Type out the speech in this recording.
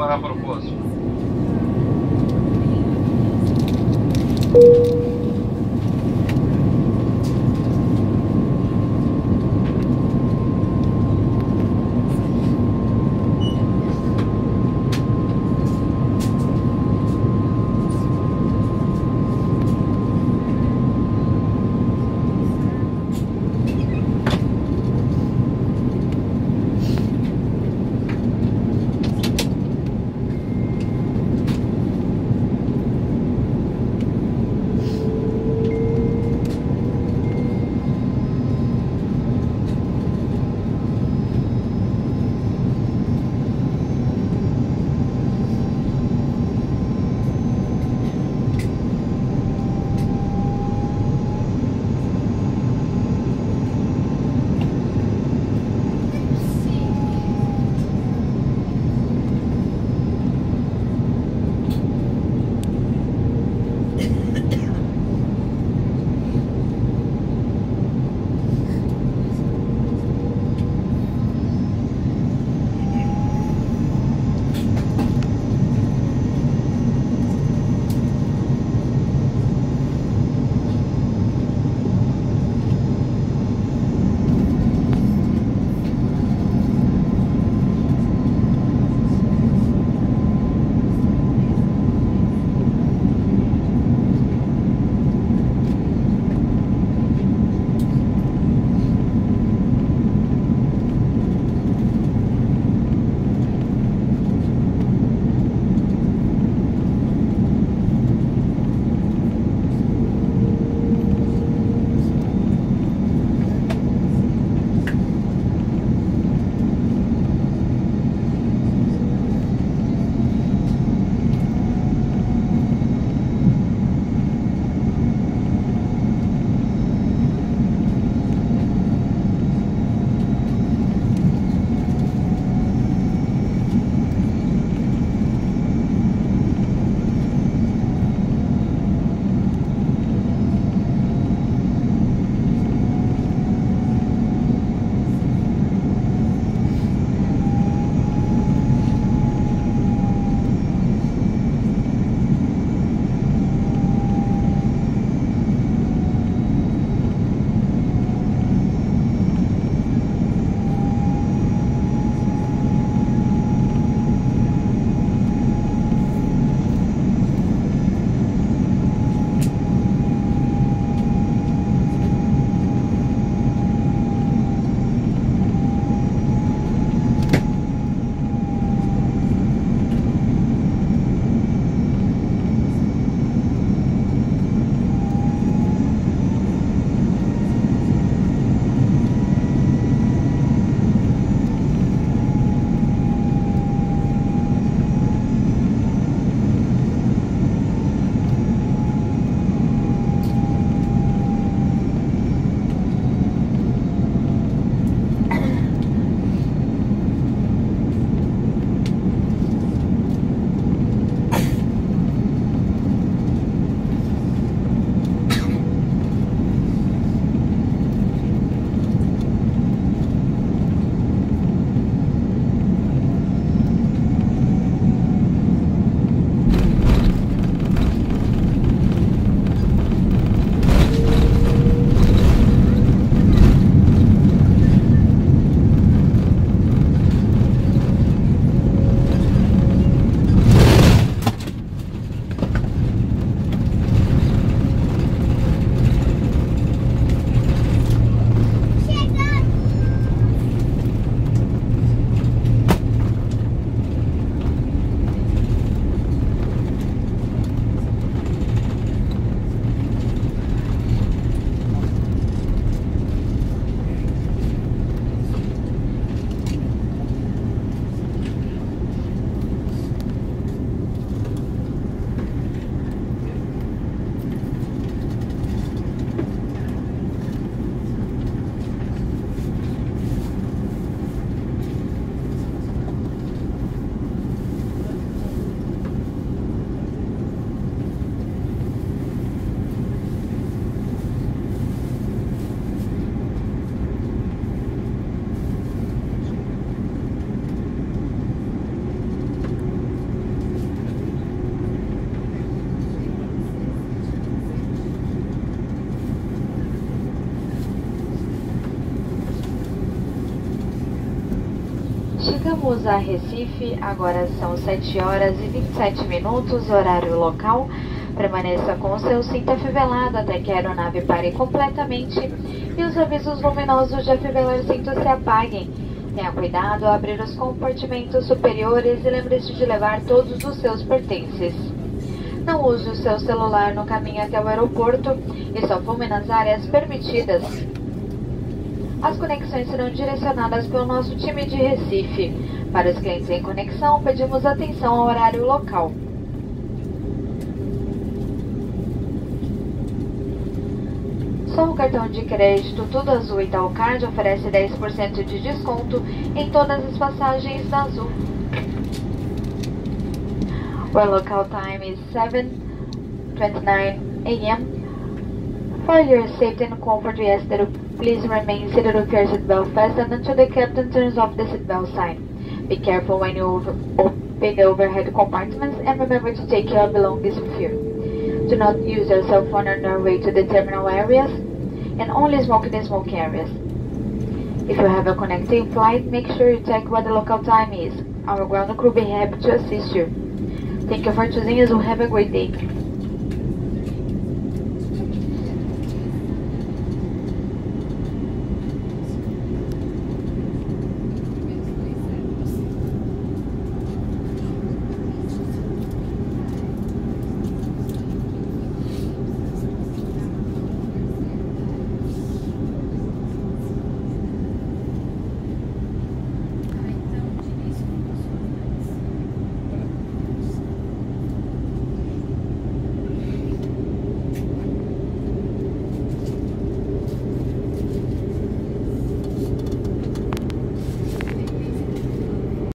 Tripulação, preparar para Chegamos a Recife, agora são 7 horas e 27 minutos, horário local. Permaneça com o seu cinto afivelado até que a aeronave pare completamente e os avisos luminosos de afivelar cinto se apaguem. Tenha cuidado ao abrir os compartimentos superiores e lembre-se de levar todos os seus pertences. Não use o seu celular no caminho até o aeroporto e só fume nas áreas permitidas. As conexões serão direcionadas pelo nosso time de Recife. Para os clientes em conexão, pedimos atenção ao horário local. Só o cartão de crédito Tudo Azul Itaúcard oferece 10% de desconto em todas as passagens da Azul. Our local time is 7:29 a.m. For your safety and comfort, we ask that please remain seated with your seatbelt fastened until the captain turns off the seatbelt sign. Be careful when you over open the overhead compartments and remember to take your belongings with you. Do not use your cell phone on your way to the terminal areas and only smoke in the smoke areas. If you have a connecting flight, make sure you check what the local time is. Our ground crew will be happy to assist you. Thank you for choosing us and have a great day.